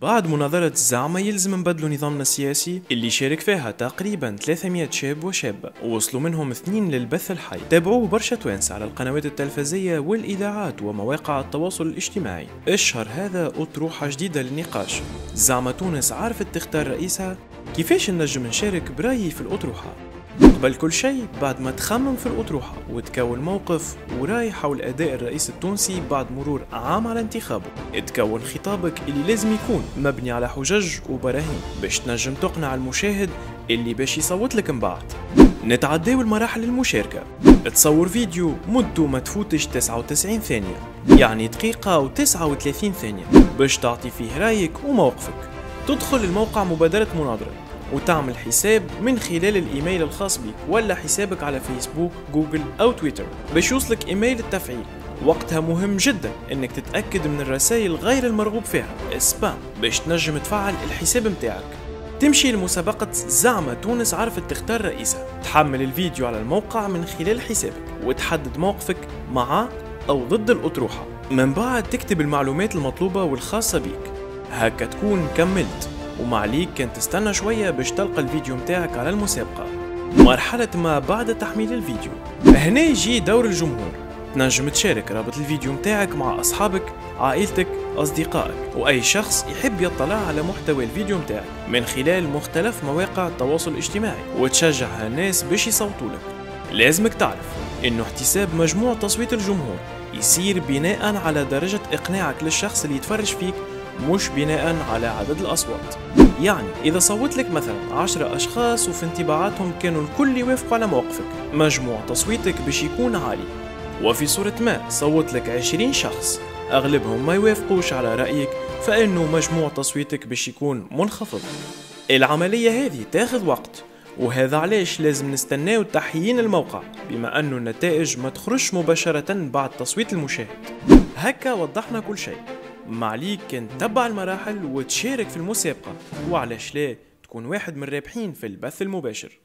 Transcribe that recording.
بعد مناظرة زعما يلزم نبدلوا نظامنا السياسي اللي شارك فيها تقريبا 300 شاب وشابة ووصلوا منهم اثنين للبث الحي. تابعوه برشا توانسة على القنوات التلفزية والإذاعات ومواقع التواصل الاجتماعي. الشهر هذا أطروحة جديدة للنقاش. زعما تونس عرفت تختار رئيسها. كيفاش نجم نشارك برأيي في الأطروحة؟ قبل كل شيء بعد ما تخمم في الأطروحة وتكون موقف وراي حول أداء الرئيس التونسي بعد مرور عام على انتخابه. تكون خطابك اللي لازم يكون مبني على حجج وبراهين باش تنجم تقنع المشاهد اللي باش يصوت لك من بعد. نتعداو المراحل المشاركة. تصور فيديو مدته ما تفوتش 99 ثانية يعني دقيقة و39 ثانية باش تعطي فيه رايك وموقفك. تدخل الموقع مبادرة مناظرة. وتعمل حساب من خلال الإيميل الخاص بك ولا حسابك على فيسبوك جوجل أو تويتر. باش يوصلك إيميل التفعيل. وقتها مهم جدا إنك تتأكد من الرسائل غير المرغوب فيها. سبام باش تنجم تفعل الحساب متاعك. تمشي لمسابقة زعمة تونس عرفت تختار رئيسها. تحمل الفيديو على الموقع من خلال حسابك وتحدد موقفك مع أو ضد الأطروحة. من بعد تكتب المعلومات المطلوبة والخاصة بيك. هكا تكون كملت. ومعليك كان تستنى شوية باش تلقى الفيديو متاعك على المسابقة. مرحلة ما بعد تحميل الفيديو. هنا يجي دور الجمهور. تنجم تشارك رابط الفيديو متاعك مع أصحابك عائلتك أصدقائك. وأي شخص يحب يطلع على محتوى الفيديو متاعك من خلال مختلف مواقع التواصل الاجتماعي. وتشجع الناس باش يصوتوا لك. لازمك تعرف إنه احتساب مجموع تصويت الجمهور يصير بناء على درجة إقناعك للشخص اللي يتفرج فيك مش بناء على عدد الأصوات. يعني إذا صوت لك مثلا عشرة أشخاص وفي انطباعاتهم كانوا الكل يوافقوا على موقفك مجموع تصويتك باش يكون عالي. وفي صورة ما صوت لك عشرين شخص أغلبهم ما يوافقوش على رأيك فإنه مجموع تصويتك باش يكون منخفض. العملية هذه تاخذ وقت وهذا علاش لازم نستناو تحيين الموقع بما أنه النتائج ما تخرجش مباشرة بعد تصويت المشاهد. هكا وضحنا كل شيء. معليك كان تتبع المراحل وتشارك في المسابقة. وعلاش لا؟ تكون واحد من الرابحين في البث المباشر.